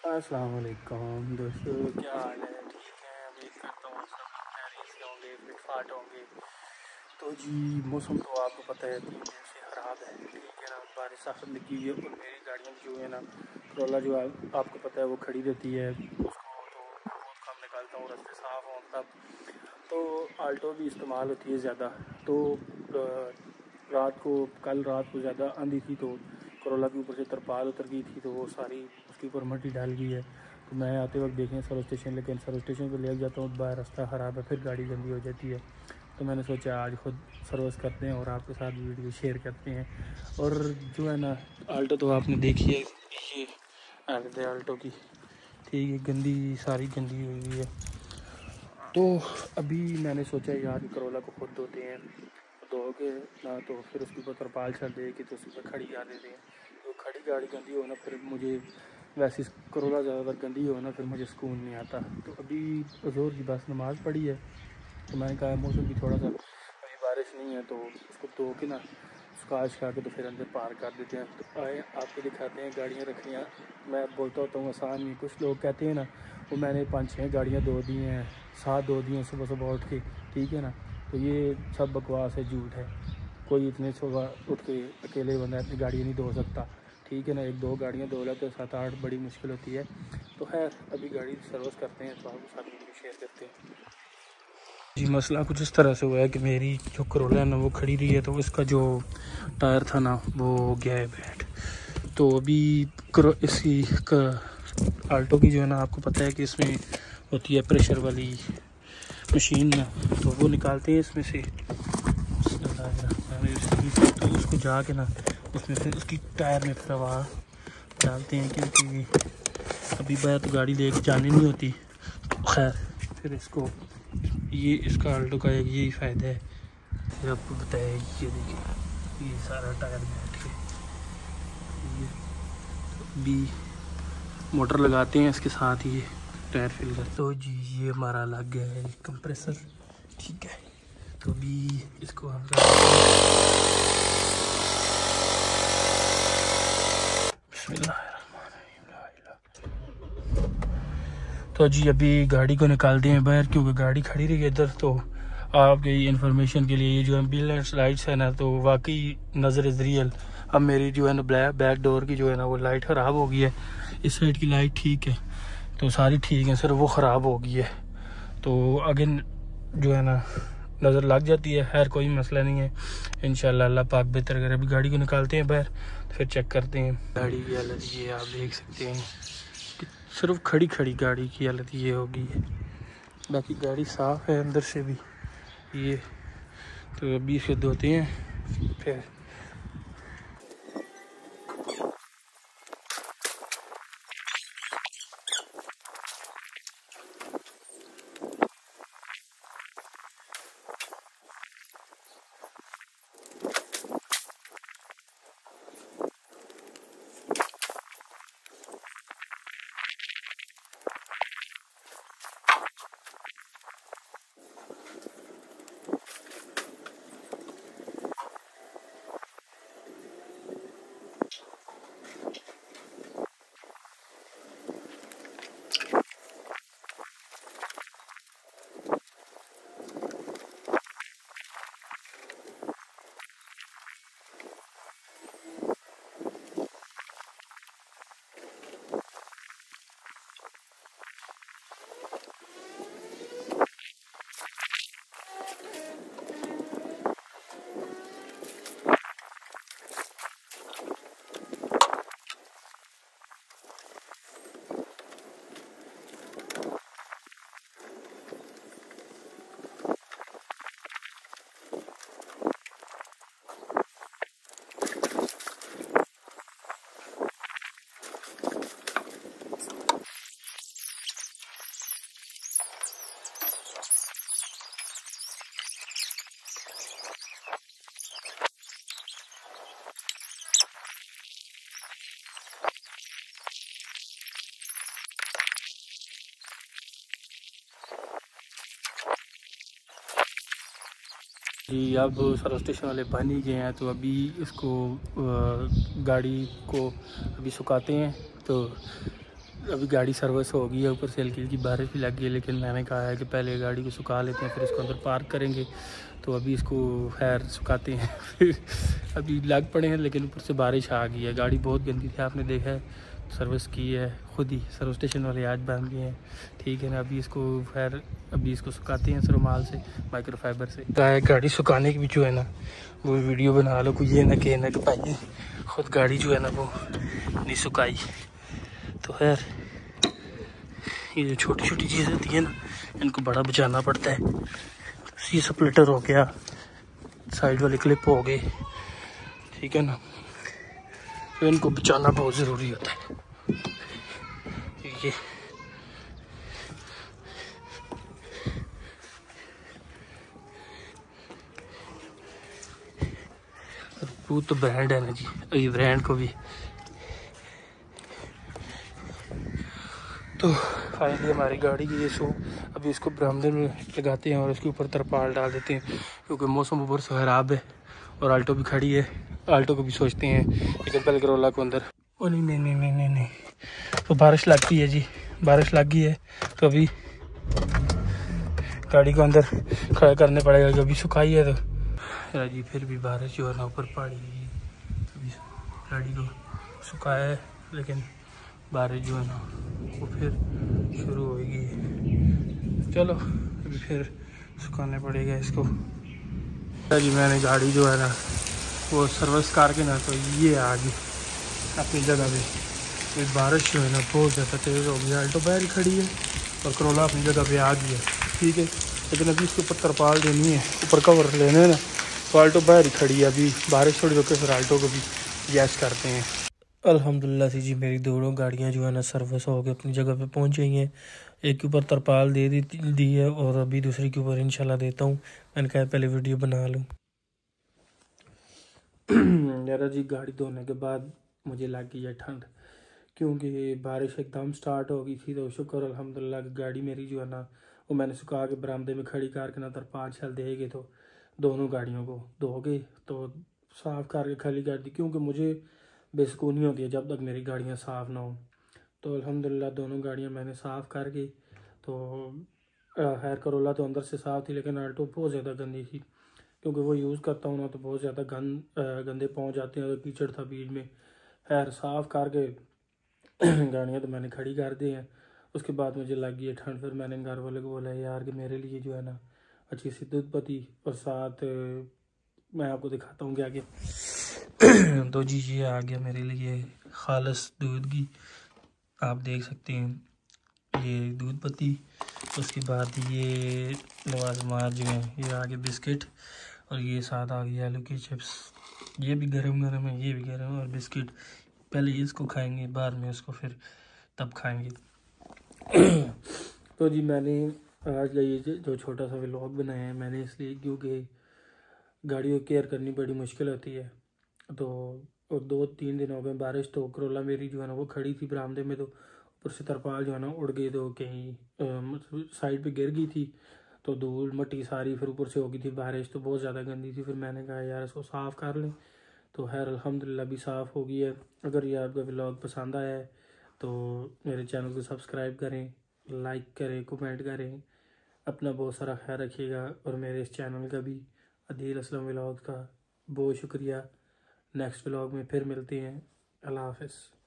अस्सलाम वालेकुम दोस्तों, क्या हाल है? ठीक है, उम्मीद करता हूँ सब खैरियत से होंगे फिट फाट होंगे। तो जी, मौसम तो आपको पता है, तीन दिन से ख़राब है। ठीक है ना, बारिश सख्त लगी हुई है और मेरी गाड़ियाँ जो है ना करोला जो आपको पता है वो खड़ी रहती है। उसको तो बहुत कम निकालता हूँ, रस्ते साफ़ हों तब। तो आल्टो भी इस्तेमाल होती है ज़्यादा। तो रात को, कल रात को ज़्यादा आंधी थी तो करोला के ऊपर से तरपाल उतर गई थी तो वो सारी उसके ऊपर मट्टी डाल गई है। तो मैं आते वक्त देखें सर्व स्टेशन, लेकिन सर्व स्टेशन पर ले जाता हूँ, बाहर रास्ता ख़राब है, फिर गाड़ी गंदी हो जाती है। तो मैंने सोचा आज खुद सर्विस करते हैं और आपके साथ वीडियो शेयर करते हैं। और जो है ना आल्टो तो आपने देखी है, ये आल्टो की। ठीक है, गंदी, सारी गंदी हुई है। तो अभी मैंने सोचा यार करोला को खुद धोते हैं। धो के ना तो फिर उसके ऊपर तरपाल छड़ दे कि तो उसके पर खड़ी आ देते हैं। खड़ी गाड़ी गंदी हो ना, फिर मुझे वैसे करोला ज़्यादातर गंदी हो ना, फिर मुझे सुकून नहीं आता। तो अभी ज़ोर की बस नमाज़ पढ़ी है तो मैंने कहा मौसम भी थोड़ा सा, अभी बारिश नहीं है तो उसको धो के ना सुखा सुखा के तो फिर अंदर पार कर देते हैं। तो आए, आपको दिखाते हैं गाड़ियाँ रखनियाँ। मैं बोलता होता हूँ, आसान नहीं, कुछ लोग कहते हैं ना, वो मैंने पाँच छः गाड़ियाँ धो दी हैं, सात धो दी हैं सुबह सुबह उठ के, ठीक है ना? तो ये सब बकवास है, झूठ है। कोई इतने सुबह उठ के अकेले बंदा अपनी गाड़ी नहीं धो सकता। ठीक है ना, एक दो गाड़ियाँ लेते तो सात आठ बड़ी मुश्किल होती है। तो खैर, अभी गाड़ी सर्विस करते हैं तो आपके साथ वीडियो शेयर करते हैं। जी, मसला कुछ इस तरह से हुआ है कि मेरी जो करोला है ना, वो खड़ी रही है तो इसका जो टायर था ना, वो गया है बैठ। तो अभी करो इसकी आल्टो की जो है ना, आपको पता है कि इसमें होती है प्रेशर वाली मशीन ना तो वो निकालते हैं इसमें से। तो उसको जाके ना उसमें फिर उसकी टायर में प्रवाह डालते हैं क्योंकि अभी बार तो गाड़ी लेके जानी नहीं होती। तो खैर, फिर इसको, ये इसका आल्टो का एक यही फ़ायदा है। फिर आपको बताया, ये देखिए, ये सारा टायर बैठ के। ये भी मोटर लगाते हैं इसके साथ ही, टायर फिल कर तो जी, ये हमारा लग गया है कंप्रेसर ठीक है। तो अभी इसको हम तो जी, अभी गाड़ी को निकालते हैं बाहर, क्योंकि गाड़ी खड़ी रही है इधर तो आपके इन्फॉर्मेशन के लिए, ये जो एंबुलेंस लाइट्स है ना तो वाकई नज़र इज़ रियल अब मेरी जो है ना ब्लैक बैक डोर की जो है ना, वो लाइट ख़राब हो गई है। इस साइड की लाइट ठीक है तो सारी ठीक है सर वो ख़राब हो गई है। तो अगेन जो है ना नज़र लग जाती है। खैर, कोई मसला नहीं है। इन अल्लाह पाक बेहतर करे। अभी गाड़ी को निकालते हैं बाहर फिर चेक करते हैं। गाड़ी की हालत ये आप देख सकते हैं कि सिर्फ़ खड़ी खड़ी गाड़ी की हालत ये होगी बाकी गाड़ी साफ़ है अंदर से भी। ये तो अभी इसे धोते हैं, फिर जी, अब सर्व स्टेशन वाले बन ही गए हैं तो अभी इसको गाड़ी को अभी सुखाते हैं। तो अभी गाड़ी सर्विस हो गई है ऊपर से हल्की की बारिश भी लग गई लेकिन मैंने कहा है कि पहले गाड़ी को सुखा लेते हैं, फिर इसको अंदर पार्क करेंगे। तो अभी इसको खैर सुखाते हैं, फिर अभी लग पड़े हैं, लेकिन ऊपर से बारिश आ गई है। गाड़ी बहुत गंदी थी, आपने देखा है। सर्विस की है, खुद ही सर्विस स्टेशन वाले आज बन गए हैं। ठीक है ना, अभी इसको खैर, अभी इसको सुखाते हैं सरुमाल से माइक्रोफाइबर से। गाड़ी सुखाने की भी जो है ना, वो वीडियो बना लो, कोई ये ना कहना कि भाई, खुद गाड़ी जो है ना वो नहीं सुखाई। तो खैर, ये जो छोटी छोटी चीज़ें होती है ना, इनको बड़ा बचाना पड़ता है। सी सप्लेटर हो गया साइड वाले क्लिप हो गए। ठीक है ना? तो इनको बचाना बहुत ज़रूरी होता है। ये वो तो ब्रांड है ना जी। ये ब्रांड को भी। तो फाइनली हमारी गाड़ी की ये सो अभी इसको बरामदे में लगाते हैं और इसके ऊपर तरपाल डाल देते हैं, क्योंकि मौसम ऊपर से खराब है और आल्टो भी खड़ी है। आल्टो को भी सोचते हैं लेकिन पहले करोला को अंदर। ओ, नहीं नहीं नहीं नहीं नहीं तो बारिश लग गई है जी। बारिश लग गई है तो अभी गाड़ी को अंदर खड़ा करने पड़ेगा कि अभी सुखाई है तो। जी, फिर भी बारिश जो है ना, ऊपर पड़ी अभी गाड़ी को सुखाया है, लेकिन बारिश जो है ना, वो फिर शुरू होगी चलो, अभी फिर सुखाने पड़ेगा इसको। जी, मैंने गाड़ी जो है ना वो सर्विस कार के ना तो ये आ गई अपनी जगह पे ये बारिश जो है ना, बहुत ज़्यादा तेज़ हो गई अल्टो बैर खड़ी है और करोला अपनी जगह पे आ गई है। ठीक है, लेकिन अभी इसके ऊपर तरपाल देनी है, ऊपर कवर लेने ना तो आल्टो बाहर ही खड़ी है अभी। बारिश थोड़ी रुके फिर आल्टो को भी गैस करते हैं। अल्हम्दुलिल्लाह जी, मेरी दोनों गाड़ियाँ जो है ना सर्विस हो गई अपनी जगह पे पहुँच गई हैं। एक के ऊपर तरपाल दे दी दी है और अभी दूसरी के ऊपर इंशाल्लाह देता हूँ। मैंने कहा पहले वीडियो बना लूँ। यार जी गाड़ी धोने के बाद मुझे लग गई है ठंड, क्योंकि बारिश एकदम स्टार्ट हो गई थी तो शुक्र अल्हम्दुलिल्लाह गाड़ी मेरी जो है ना, वो मैंने सुखा के बरामदे में खड़ी करके ना तरपाल छल देगी तो दोनों गाड़ियों को धोगे तो साफ़ करके खाली कर दी, क्योंकि मुझे बेसकूनी होती है जब तक मेरी गाड़ियाँ साफ़ ना हो। तो अल्हम्दुलिल्लाह दोनों गाड़ियाँ मैंने साफ़ कर गई तो खैर करोला तो अंदर से साफ़ थी, लेकिन आल्टो बहुत ज़्यादा गंदी थी। क्योंकि वो यूज़ करता हूँ ना तो बहुत ज़्यादा गंद गंदे पहुँच जाते हैं तो कीचड़ था बीच में। खैर, साफ़ करके गाड़ियाँ तो मैंने खड़ी कर दी हैं। उसके बाद मुझे लग गई ठंड, फिर मैंने घर वाले को बोला, यार, कि मेरे लिए जो है ना अच्छी सी दूध और साथ मैं आपको दिखाता हूँ क्या क्या तो जी, ये आ गया मेरे लिए खालस दूध की। आप देख सकते हैं, ये दूध पत्ती उसके बाद ये नवाज़ मार जो है, ये आ गया बिस्किट। और ये साथ आ गया आलू की चिप्स ये भी गर्म गर्म है, ये भी गर्म है और बिस्किट। पहले इसको खाएँगे, बाद में उसको फिर तब खाएँगे। तो जी मैंने आज का ये जो छोटा सा व्लॉग बनाया है, मैंने इसलिए क्योंकि गाड़ियों की केयर करनी बड़ी मुश्किल होती है। तो और दो तीन दिन हो गए बारिश तो करोला मेरी जो है ना, वो खड़ी थी बरामदे में तो ऊपर से तरपाल जो है ना उड़ गई तो कहीं साइड पे गिर गई थी। तो धूल मट्टी सारी फिर ऊपर से हो गई थी, बारिश तो बहुत ज़्यादा गंदी थी। फिर मैंने कहा, यार, इसको साफ़ कर लें। तो खैर, अल्हम्दुलिल्लाह भी साफ़ हो गई है। अगर ये आपका व्लॉग पसंद आया है तो मेरे चैनल को सब्सक्राइब करें, लाइक करें, कमेंट करें। अपना बहुत सारा ख्याल रखिएगा और मेरे इस चैनल का भी अदील असलम व्लॉग का बहुत शुक्रिया। नेक्स्ट व्लॉग में फिर मिलते हैं। अल्लाह हाफ़